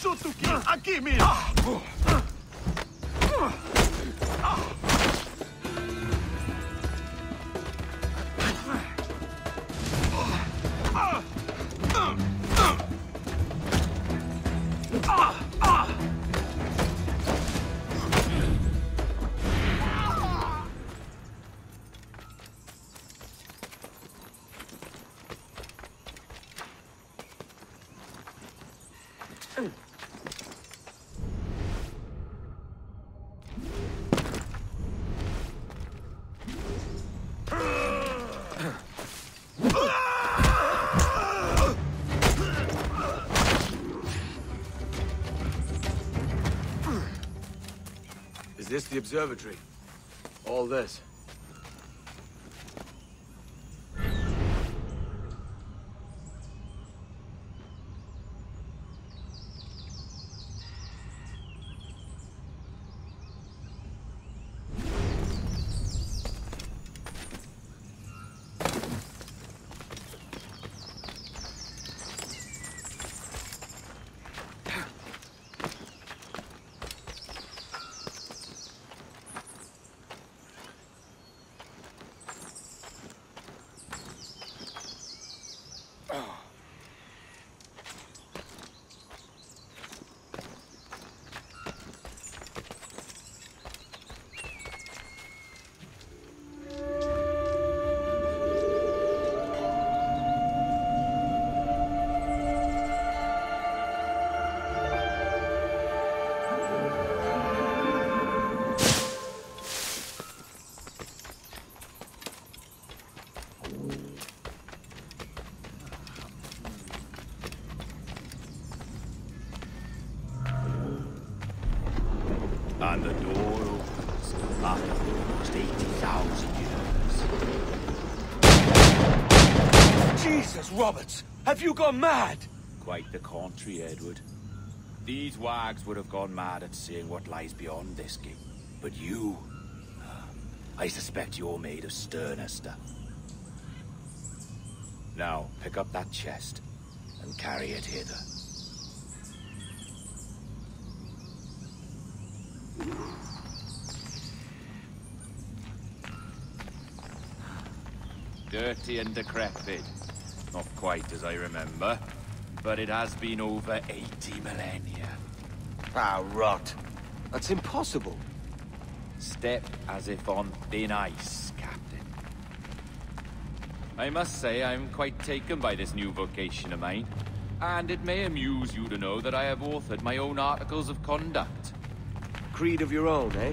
Usutuki, aqui mesmo! Is this the observatory? All this? 80,000 years. Jesus, Roberts! Have you gone mad? Quite the contrary, Edward. These wags would have gone mad at seeing what lies beyond this gate. But you... I suspect you're made of sterner stuff. Now, pick up that chest and carry it hither. Dirty and decrepit. Not quite as I remember, but it has been over 80 millennia. Ah, rot. That's impossible. Step as if on thin ice, Captain. I must say I'm quite taken by this new vocation of mine. And it may amuse you to know that I have authored my own articles of conduct. Creed of your own, eh?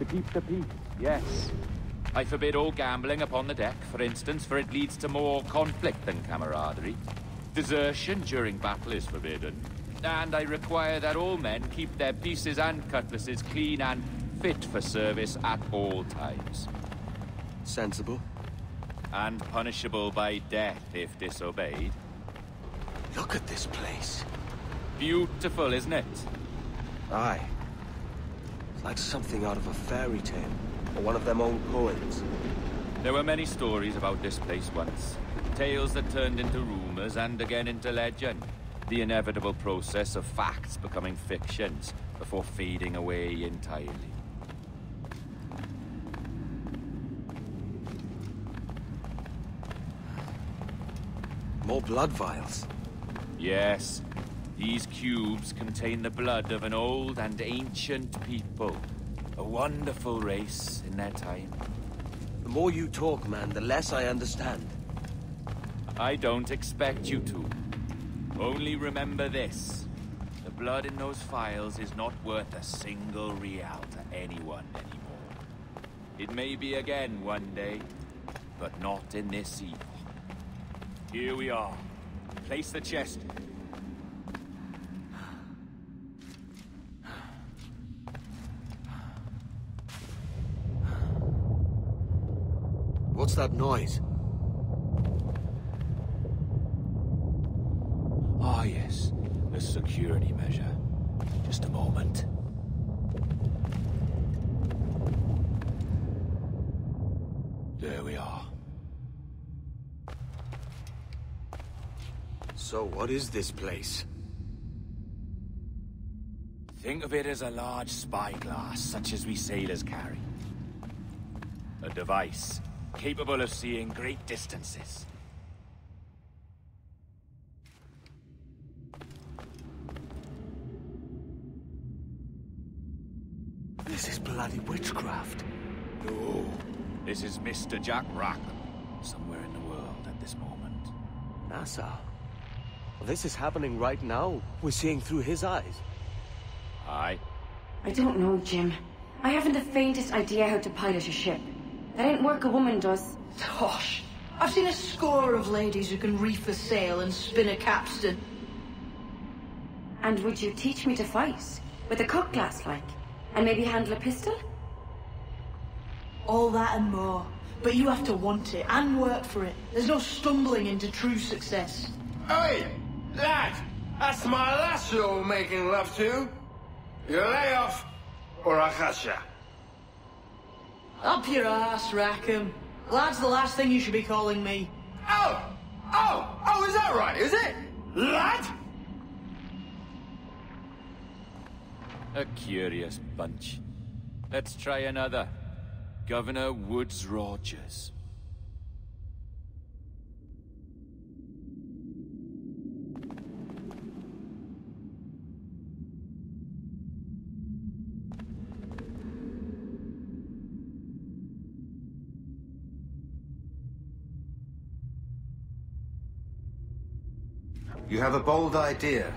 To keep the peace, yes. I forbid all gambling upon the deck, for instance, for it leads to more conflict than camaraderie. Desertion during battle is forbidden. And I require that all men keep their pieces and cutlasses clean and fit for service at all times. Sensible. And punishable by death if disobeyed. Look at this place. Beautiful, isn't it? Aye. It's like something out of a fairy tale. Or one of them old poems. There were many stories about this place once. Tales that turned into rumors and again into legend. The inevitable process of facts becoming fictions before fading away entirely. More blood vials. Yes, these cubes contain the blood of an old and ancient people. A wonderful race in their time. The more you talk, man, the less I understand. I don't expect you to. Only remember this. The blood in those files is not worth a single real to anyone anymore. It may be again one day, but not in this epoch. Here we are. Place the chest. What's that noise? Ah, yes. A security measure. Just a moment. There we are. So what is this place? Think of it as a large spyglass, such as we sailors carry. A device capable of seeing great distances. This is bloody witchcraft. No, this is Mr. Jack Rackham, somewhere in the world at this moment. Nassau. This is happening right now. We're seeing through his eyes. Aye. I don't know, Jim. I haven't the faintest idea how to pilot a ship. That ain't work a woman does. Tosh. I've seen a score of ladies who can reef a sail and spin a capstan. And would you teach me to fight? With a cock cutlass, like? And maybe handle a pistol? All that and more. But you have to want it and work for it. There's no stumbling into true success. Hey, lad, that's my lass you're making love to. You lay off, or I catch ya. Up your ass, Rackham. Lad's the last thing you should be calling me. Oh, oh, oh, is that right, is it? Lad? A curious bunch. Let's try another. Governor Woodes Rogers. You have a bold idea,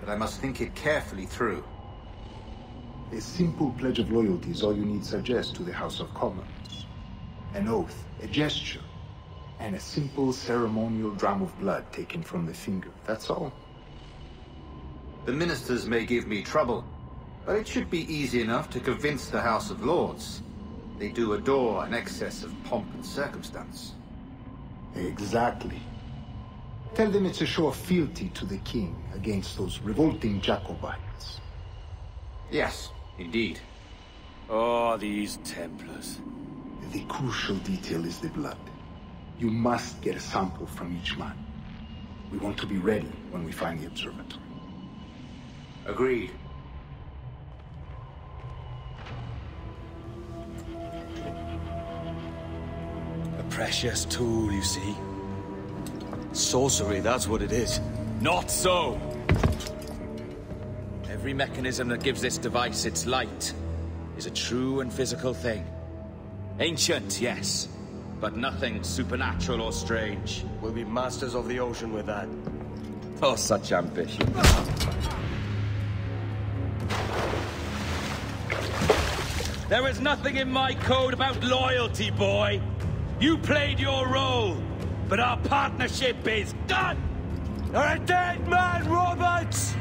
but I must think it carefully through. A simple pledge of loyalty is all you need suggest to the House of Commons. An oath, a gesture, and a simple ceremonial dram of blood taken from the finger. That's all. The ministers may give me trouble, but it should be easy enough to convince the House of Lords. They do adore an excess of pomp and circumstance. Exactly. Tell them it's a show of fealty to the king against those revolting Jacobites. Yes, indeed. Oh, these Templars. The crucial detail is the blood. You must get a sample from each man. We want to be ready when we find the observatory. Agreed. A precious tool, you see. Sorcery, that's what it is. Not so! Every mechanism that gives this device its light is a true and physical thing. Ancient, yes, but nothing supernatural or strange. We'll be masters of the ocean with that. Oh, such ambition. There is nothing in my code about loyalty, boy. You played your role, but our partnership is done. You're a dead man, Roberts!